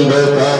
Sangata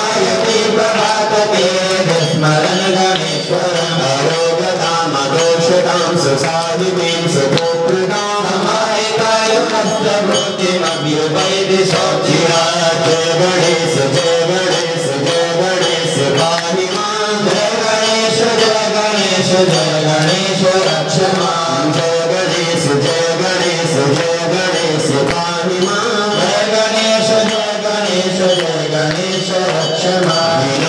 जय गणे स जय गणेश जय गणेशिमा जय गणेश जय गणेश जय गणेश रक्षमा जय गणेश जय गणेश जय गणेशिमा जय गणेश जय गणेश जय गणेश रक्षमाभि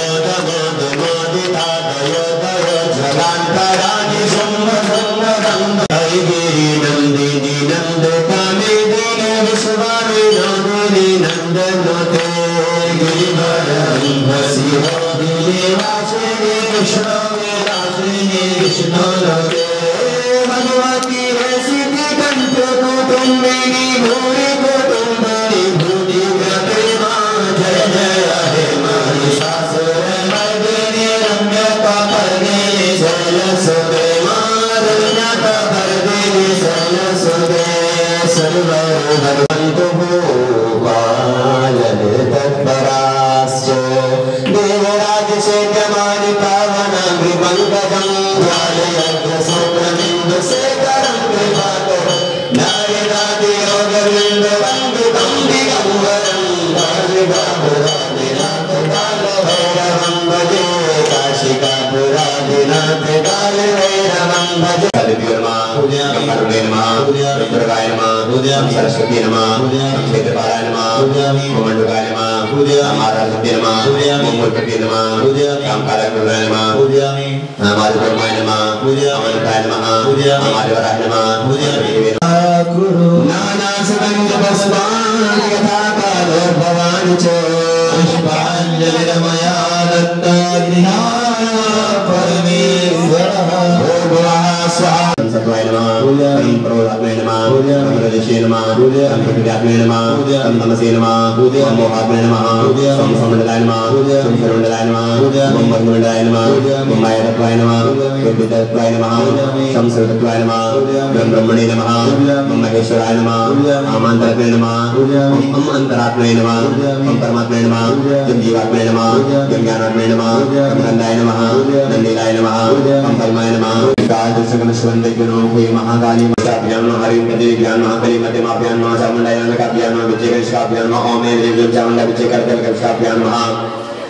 विनोद मोद मोदिता दयो दयो जलान्तराणि शुम्भ शुम्भ दम्भ गिरि नन्दिनी नन्द कामे दीन विश्वानि नन्दिनी नन्द नोते गिरिवरं शिव वासिनी कृष्ण विलासिनी कृष्ण लोके भगवती सिद्धि कंठ कुटुम्बिनी भूरि कुटुम्बिनी भूति विद्यातत्वाय नमः तं नमः ब्रह्मणे नमः महेश्वराय नमः आमान्तरात्मने नमः तं अन्तरात्मने नमः तं परमात्मने नमः तं जीवात्मने नमः तं ज्ञानात्मने नमः तं नन्दाय नमः नन्दिलाय नमः तं परमाय नमः महाकाली ओम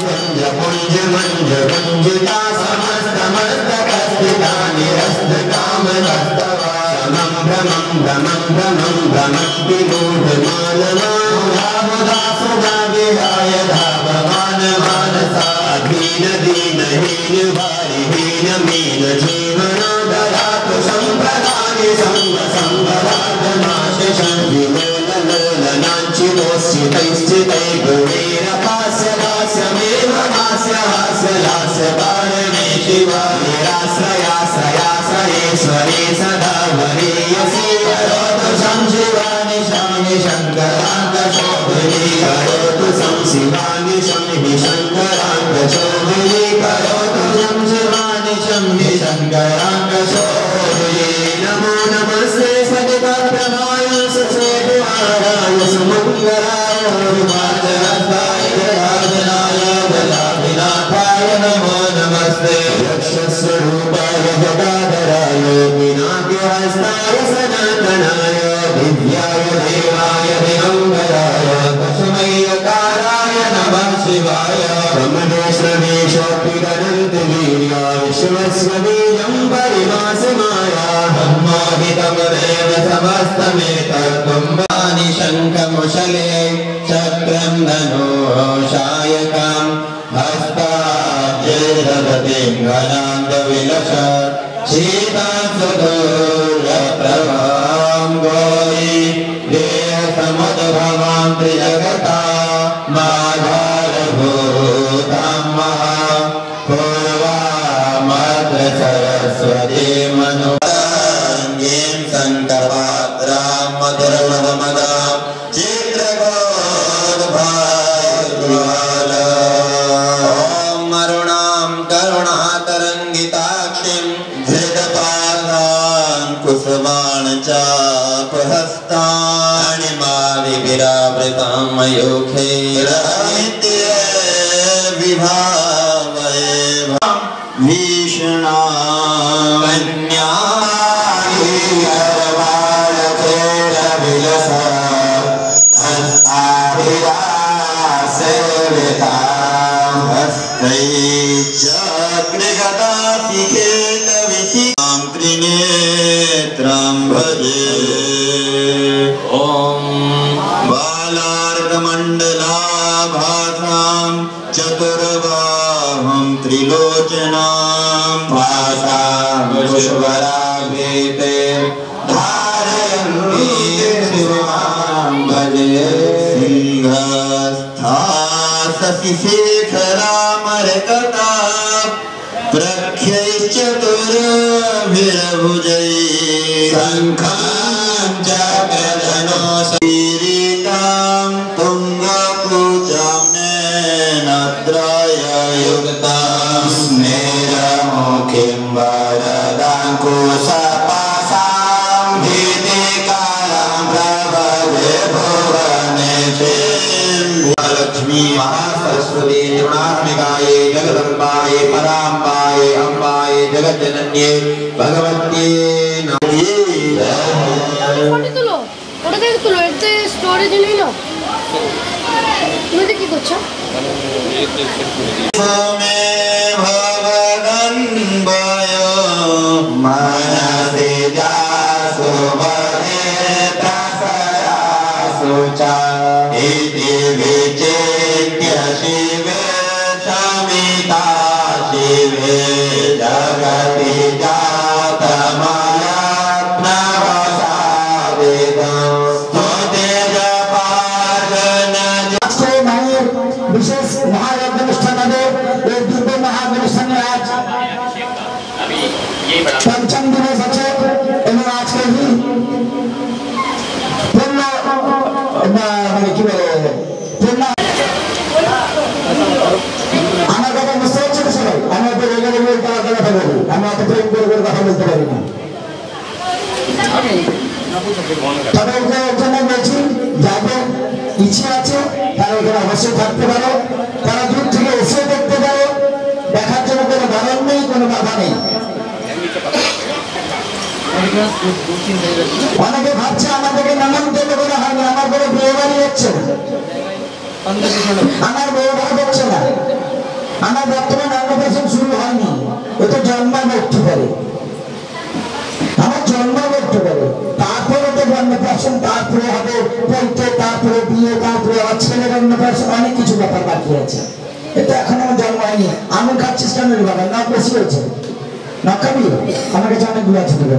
ञ्जपुञ्जमञ्जपुञ्जदा समस्तमस्तके रस्तकाम दत्तवामगमं गमङ्गमं गमन्ति गोजमानवानु रामदासजागे गायधापमानमानसाधीन दीनहेन बालितेन मेन जीवना दधातु सम्प्रदाय सङ्गमाशिलोलोलनाचिरोस्य तैश्चिते गुणेन पास्य दास्यमेव हास्य हास्य लास्य पारणे शिवा निराश्रयाश्रयाश्रयेश्वरे सदा वरीयसी करोतु संशिवानि शमि शङ्कराङ्गशोभिनी करोतु संशिवानि शमि शङ्कराङ्गशोभिनी करोतु संशिवानि शमि शङ्कराङ्गशोभिनी नमो नमस्ते सदिप्रभ्रमाय सुसेतुहाराय सुमङ्गलाय हनुमानरथाय ङ्गाय दशमैलकारायण शिवाय भ्रह्मदेशदेशापि ददन्ति माया धितमेव समस्तमेतत् अम्बानि शङ्कुशले क्षत्रम् धनो शायकान् भस्ताब्दते गनान्तविलश चेताम्बो भवान् प्रियगता माधारभूताम् Am I okay? शशिशेखरामरकता प्रख्यैश्चतुर्भिरभुजै शङ्खां చైతన్యే భగవత్యే మనది దాసు భగ దాసయా సుచా Jagati প্রেম করে করে কথা বলতে পারি না। তবে ওখানে ওখানে বলছি যাদের ইচ্ছে আছে তারা ওখানে অবশ্যই থাকতে পারো। তারা দূর থেকে এসে দেখতে পারো। দেখার জন্য কোনো বারণ নেই কোনো বাধা নেই। অনেকে ভাবছে আমাদেরকে নামান্তন্ন করা হয়নি আমার কোনো বিয়ে বাড়ি হচ্ছে। না আমার বিয়ে ভাগ হচ্ছে না। আমার বর্তমান অন্নপ্রাশন শুরু হয়নি। ও তো জন্মাবর্ত করে। আমার জন্ম করতে পারে তারপরে তো অন্নপ্রাশন তারপরে হবে পৈতে, তারপরে বিয়ে, তারপরে আমার ছেলের অন্নপ্রাশন অনেক কিছু ব্যাপার বাকি আছে। এটা এখন আমার জন্ম হয়নি। আমি খাচ্ছিস কেন বাবা? না বেশি হয়েছে। না খাবি? আমার কাছে অনেকগুলো আছে দেবে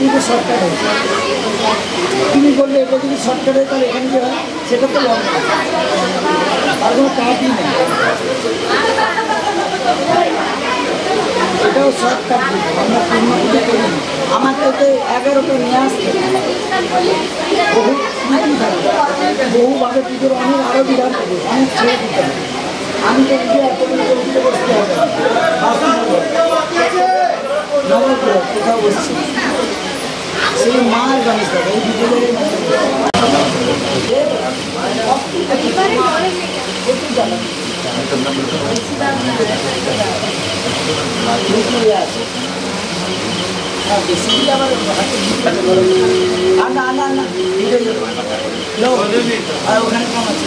কিন্তু শর্টকাট হয় তুমি বললে এটা যদি শর্টকাট হয় তাহলে এখানে যে হয়? সেটা তো লং আর কোনো নেই। এটাও শর্টকাট আমরা পূর্ণ পুজো করি আমার তো এগারোটা নিয়ে আসতে। বহু বহুভাবে পুজোর অনেক আরও বিধান থাকে অনেক ছেড়ে দিতে হবে আমি তো নিজে এত বসতে হবে কোথাও বসছি সেই মার গণেশ ওখানে কম আছে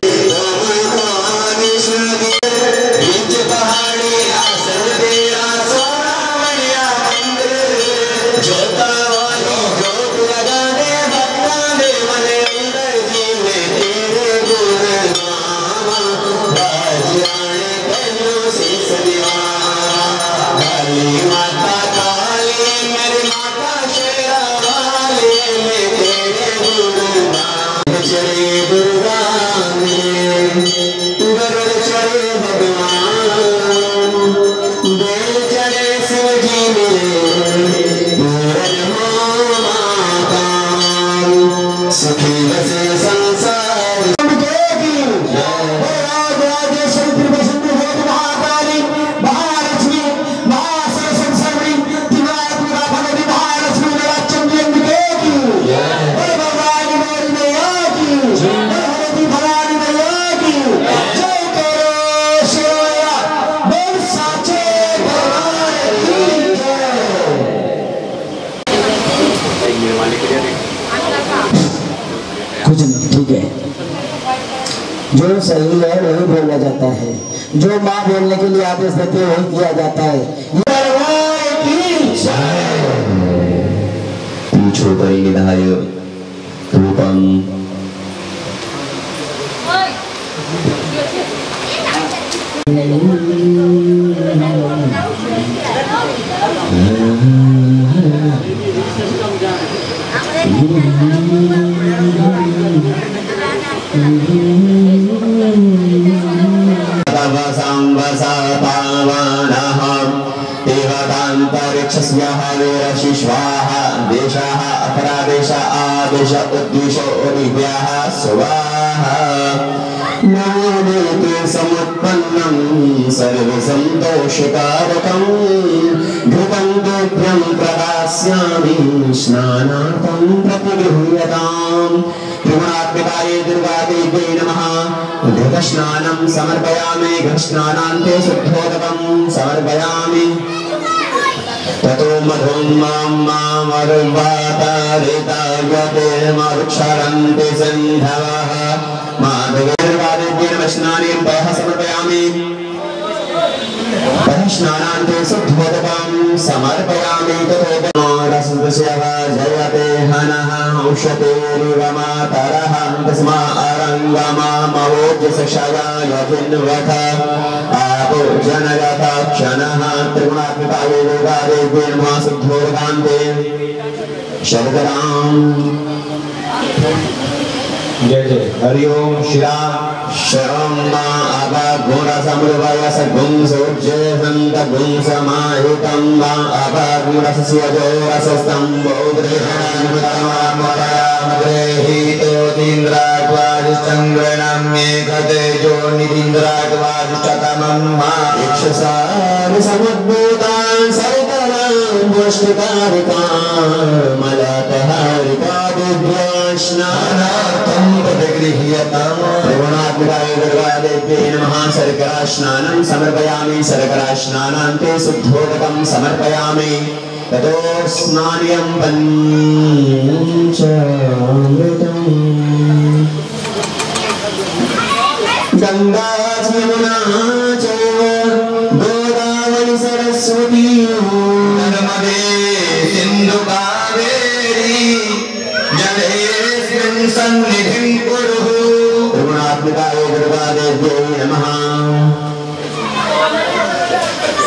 समर्पयामि। ततो मधुं सिन्धवः। माधवेर्वादिव्ये वचनानि पयः समर्पयामि। पयः स्नानान्ते शुद्धोदकं समर्पयामि जयते हनः औषतेरिव मातरः तस्मा अरङ्गमामवोज्यसक्षया यजिन्वथ आपो जनयथ क्षणः शर्कराम् जय जय। हरि श्री। राम क्षरं मा अपगुणसमृवसुंसुजेस मायुतं मा अपगुणोरसम्भो दृढतमाद्वारिचन्द्रणान्ये गते जो नितीन्द्राद्वारिष्टतमं सरितरां समुद्भूता सरितराष्टितारिता स्नानार्थं प्रतिगृह्यताम् त्रिगुणात्मिकाय दुर्गादेव्यै नमः शर्करा स्नानं समर्पयामि। शर्करा शुद्धोदकं समर्पयामि ततो स्नार्यं पञ्चामृतम्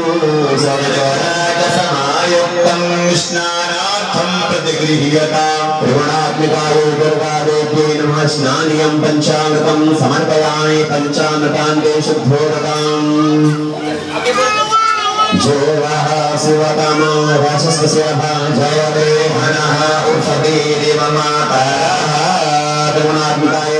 सपीतश्च मे क्रोधश्च मे वृक्षश्च मे जैतरं च म औद्भिर्यं च मे अध्येन भवन्ताम् पञ्चामृतं मयानीतं भवदगुणं मधु समायुक्तं स्नानार्थं जयते हनः उषतीरिव त्रिगुणात्मिकाय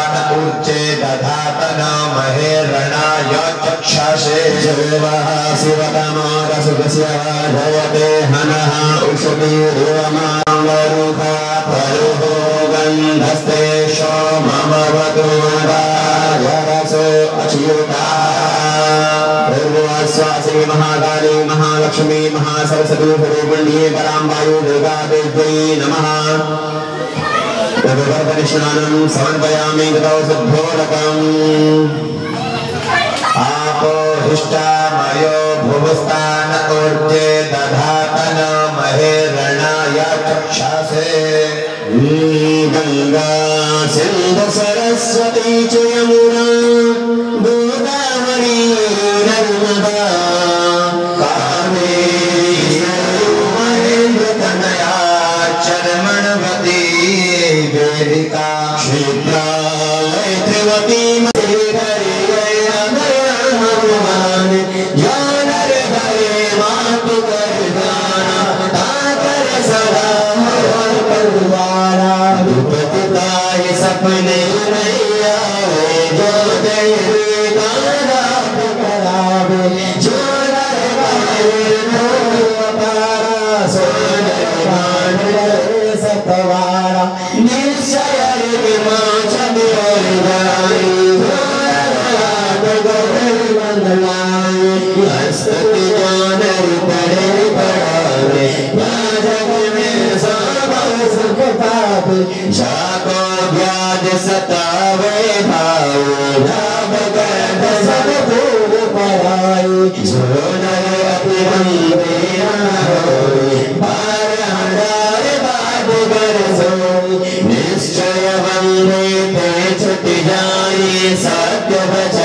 उच्चे दधात नामहे रणाय चक्षसे शिवः शिवतमागसुखस्य भवते हनः उषुभिरुमावरुखा परुहो गन्धस्तेषो मम वतु राजरसो अच्युता। स्वासी महाकाली महालक्ष्मी महासरस्वती पुण्ये पराम्बायु दुर्गा नमः। भगवदर्शनानं समर्पयामि गतौ सुद्बोधकम् आपो हृष्टा मयो भुवस्ता नोजे महेरणाय चक्षासे। गङ्गा सिन्धु सरस्वती च यमुना गोदावरी नर्मदा। Yeah,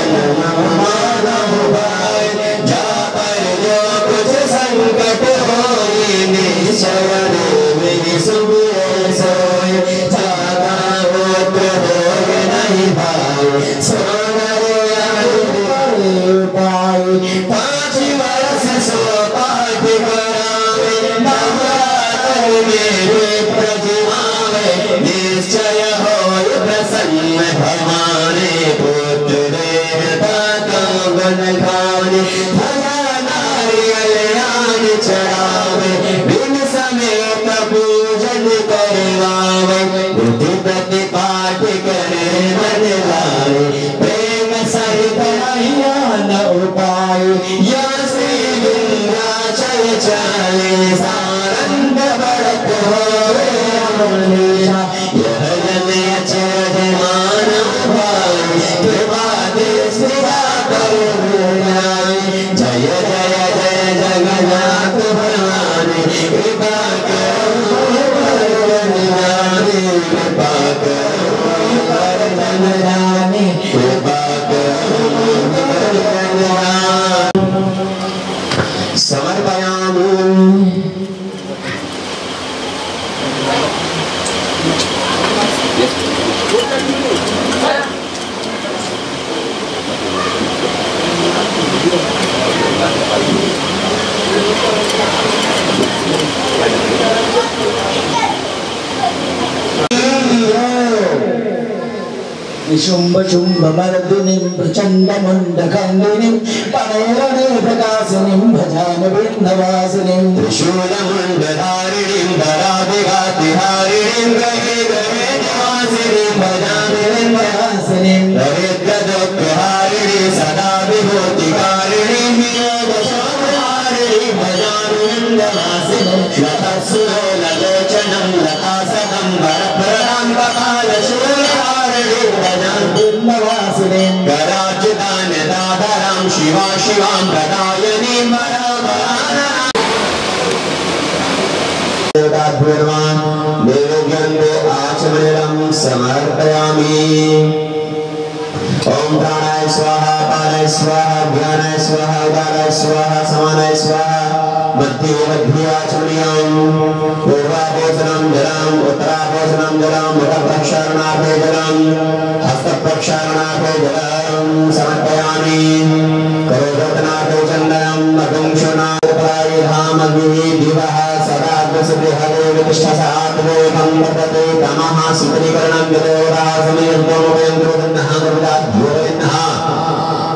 शुम्भमर्दिनीं प्रचण्डमुण्डखण्डिनीं पणेरणे प्रकाशिनीं भजामि बिन्दवासिनीं त्रिशूलमुण्डधारिणीं धराधिघातिहारिणीं गहे गहे निवासिनीं समर्पयामि। ओम प्राणाय स्वाहा पादाय स्वाहा स्वाहा स्वाहा स्वाहा। मध्येमध्याचूर्याम् पूर्वाभोषणम् जलाम् उत्तराभोषणम् जलाम् मुखप्रक्षालनार्थे जलाम्, हस्तप्रक्षालनार्थे जलाम् समर्पयामि। करोधनार्थे चन्दनम् अगुंशनायुधामग्निः दिवः सदाग्रसुहरेविष्ठसात्मोऽहं वर्तते। तमः सुपरिकरणं यतोरासमयत्वमुपयन्त्रोदन्नः प्रविदाद्योदयन्नः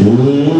嗯。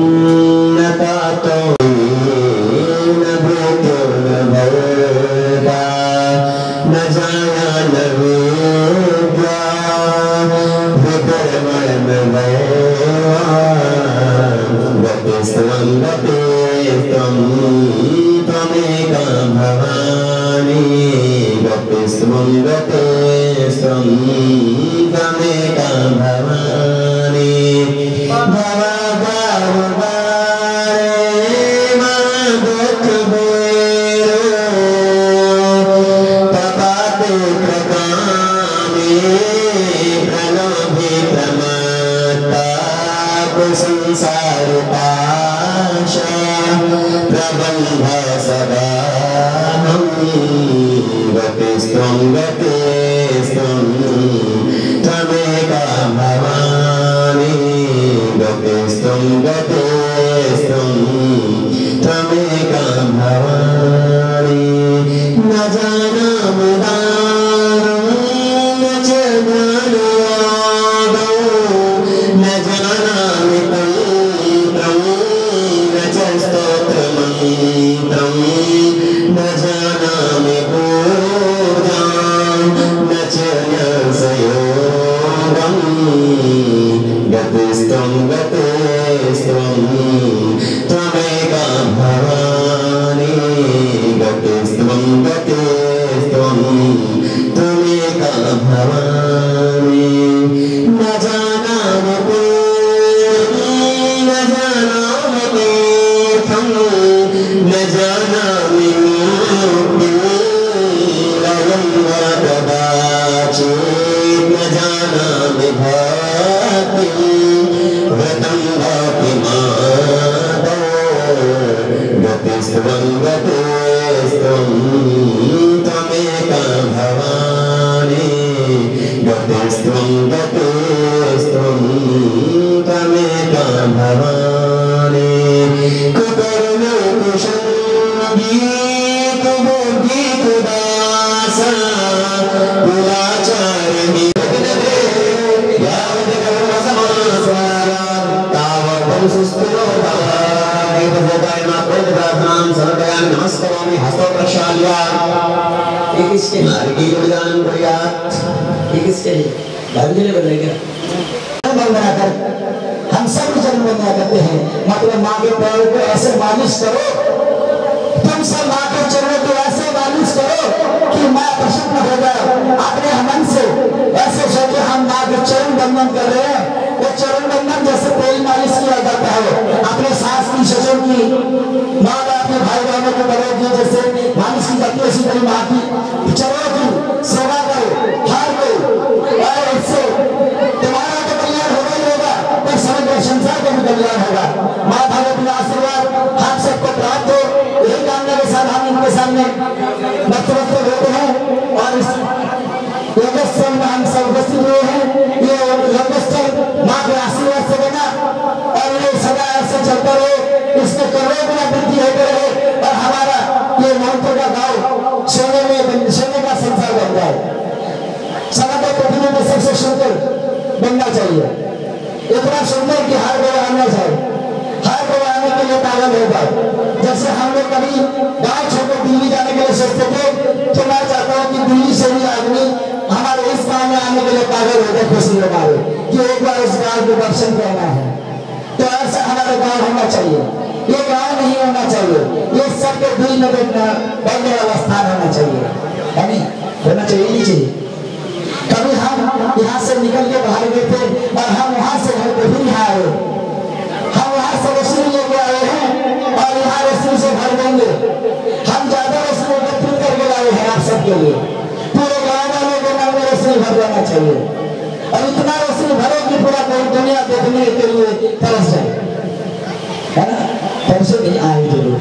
जैसे हम लोग कभी गाँव छोड़कर दिल्ली जाने के लिए सोचते थे तो मैं चाहता हूँ कि दिल्ली से भी आदमी हमारे इस गाँव में आने के लिए पागल होकर खुशी लगा कि एक बार इस गाँव को दर्शन करना है। तो ऐसा हमारा गाँव होना चाहिए। ये गाँव नहीं होना चाहिए। ये सबके दिल में बैठना बैठने वाला स्थान होना चाहिए। यानी होना चाहिए नहीं चाहिए। कभी हम यहाँ से निकल के बाहर गए थे और हम वहाँ से घर पे भी यहाँ आए। के लिए। पूरे गाँव वालों के नाम में रस्सी भर जाना चाहिए। और इतना रस्सी भरो कि पूरा दुनिया देखने के लिए तरस जाए है ना? तरसे नहीं आए ज़रूर।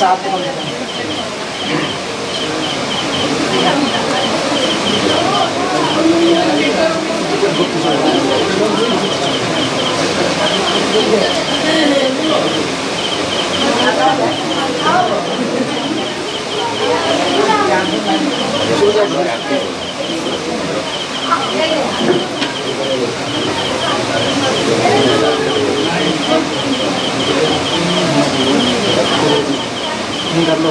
Saat itu, Ini kan lo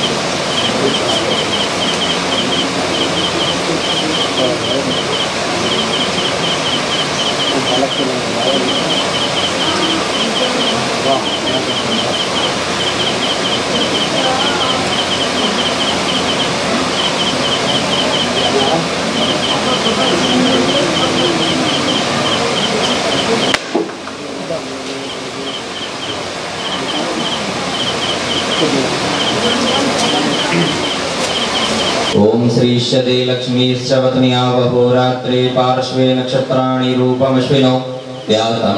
आपको लक्ष्मीश्च वत्न्या लक्ष्मीश्चवत्न्या वहोरात्रे पार्श्वे नक्षत्राणि रूपमश्विनौ। व्यातं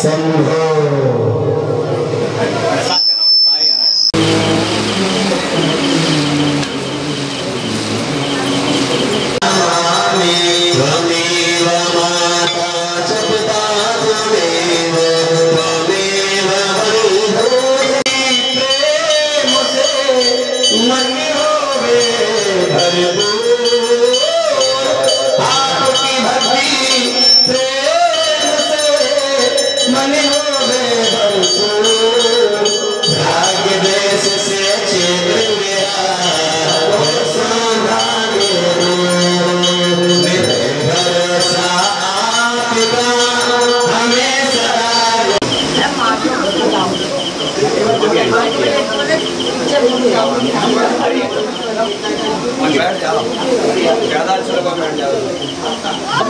Sanho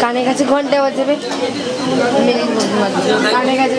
কানে কাছে ঘণ্টা বাজাবে কানে কাছে